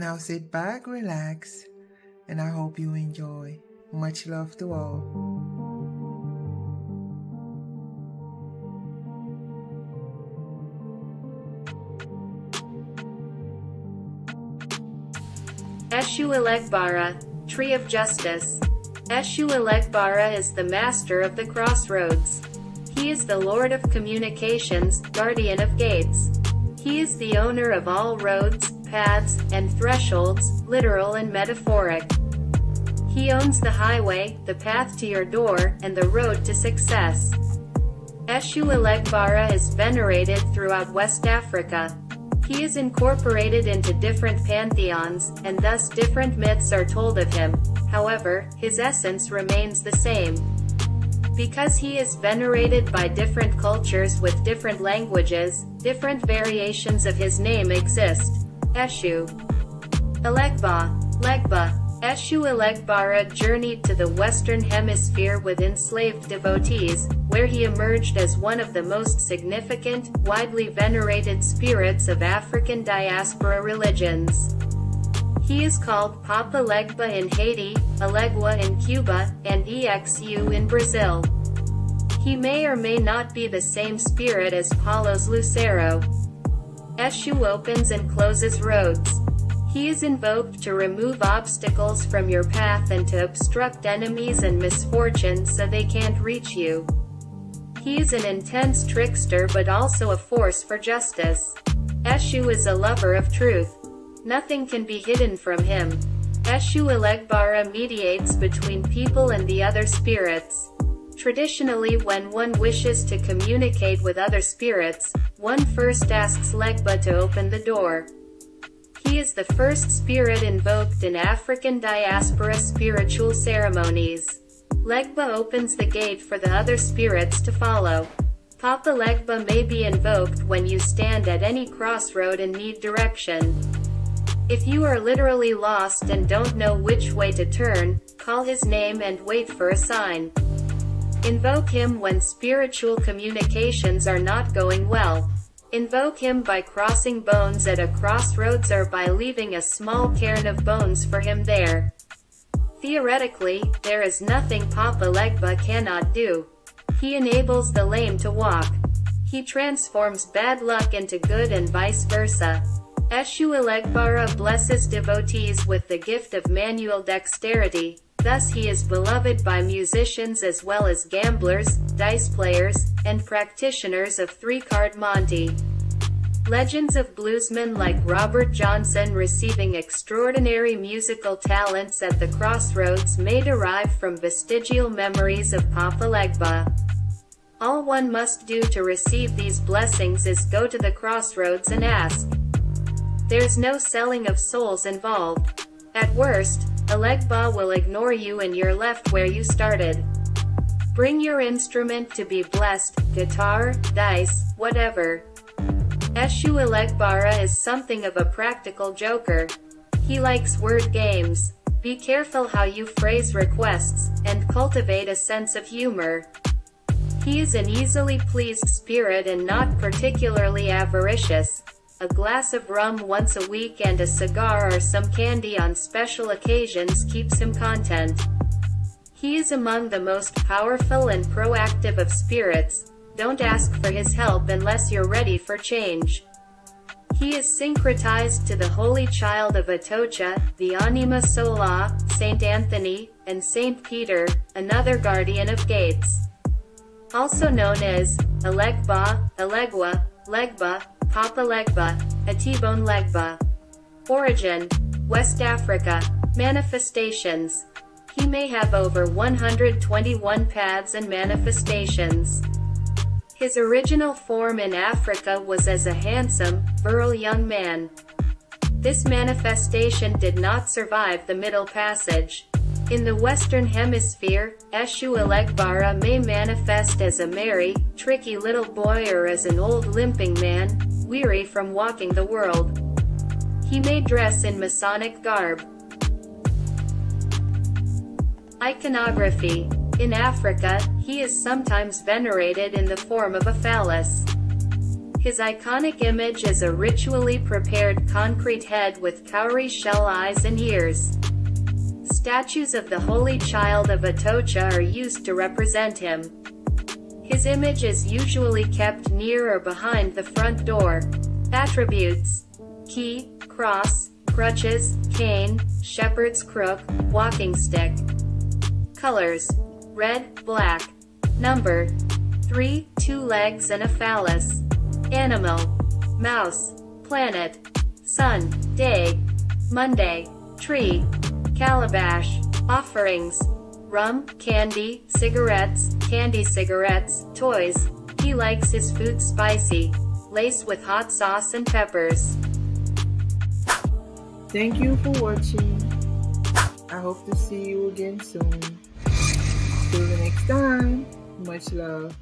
Now sit back, relax, and I hope you enjoy. Much love to all. Eshu Elegbara, Tree of Justice. Eshu Elegbara is the master of the crossroads. He is the Lord of Communications, Guardian of Gates. He is the owner of all roads, paths, and thresholds, literal and metaphoric. He owns the highway, the path to your door, and the road to success. Eshu Elegbara is venerated throughout West Africa. He is incorporated into different pantheons, and thus different myths are told of him. However, his essence remains the same. Because he is venerated by different cultures with different languages, different variations of his name exist. Eshu. Elegba, Legba, Eshu Elegbara journeyed to the Western Hemisphere with enslaved devotees, where he emerged as one of the most significant, widely venerated spirits of African diaspora religions. He is called Papa Legba in Haiti, Elegua in Cuba, and EXU in Brazil. He may or may not be the same spirit as Paulos Lucero. Eshu opens and closes roads. He is invoked to remove obstacles from your path and to obstruct enemies and misfortunes so they can't reach you. He is an intense trickster but also a force for justice. Eshu is a lover of truth. Nothing can be hidden from him. Eshu Elegbara mediates between people and the other spirits. Traditionally when one wishes to communicate with other spirits, one first asks Legba to open the door. He is the first spirit invoked in African diaspora spiritual ceremonies. Legba opens the gate for the other spirits to follow. Papa Legba may be invoked when you stand at any crossroad and need direction. If you are literally lost and don't know which way to turn, call his name and wait for a sign. Invoke him when spiritual communications are not going well. Invoke him by crossing bones at a crossroads or by leaving a small cairn of bones for him there. Theoretically, there is nothing Papa Legba cannot do. He enables the lame to walk. He transforms bad luck into good and vice versa. Eshu Elegbara blesses devotees with the gift of manual dexterity, Thus he is beloved by musicians as well as gamblers, dice players, and practitioners of three-card Monte. Legends of bluesmen like Robert Johnson receiving extraordinary musical talents at the crossroads may derive from vestigial memories of Papa Legba. All one must do to receive these blessings is go to the crossroads and ask. There's no selling of souls involved. At worst, Elegba will ignore you and you're left where you started. Bring your instrument to be blessed, guitar, dice, whatever. Eshu Elegbara is something of a practical joker. He likes word games. Be careful how you phrase requests, and cultivate a sense of humor. He is an easily pleased spirit and not particularly avaricious a glass of rum once a week and a cigar or some candy on special occasions keeps him content. He is among the most powerful and proactive of spirits, don't ask for his help unless you're ready for change. He is syncretized to the Holy Child of Atocha, the Anima Sola, Saint Anthony, and Saint Peter, another guardian of gates. Also known as Elegba, Elegua, Legba, Papa Legba, Atibon Legba. Origin, West Africa. Manifestations. He may have over 121 paths and manifestations. His original form in Africa was as a handsome, virile young man. This manifestation did not survive the Middle Passage. In the Western Hemisphere, Eshu Elegbara may manifest as a merry, tricky little boy or as an old limping man, weary from walking the world. He may dress in Masonic garb. Iconography. In Africa, he is sometimes venerated in the form of a phallus. His iconic image is a ritually prepared concrete head with cowrie shell eyes and ears. Statues of the Holy Child of Atocha are used to represent him. His image is usually kept near or behind the front door. Attributes Key, cross, crutches, cane, shepherd's crook, walking stick. Colors Red, black. Number 3, two legs and a phallus. Animal. Mouse. Planet. Sun. Day. Monday. Tree. Calabash. Offerings. Rum, candy, cigarettes, candy cigarettes, toys. He likes his food spicy. Lace with hot sauce and peppers. Thank you for watching. I hope to see you again soon. Till the next time. Much love.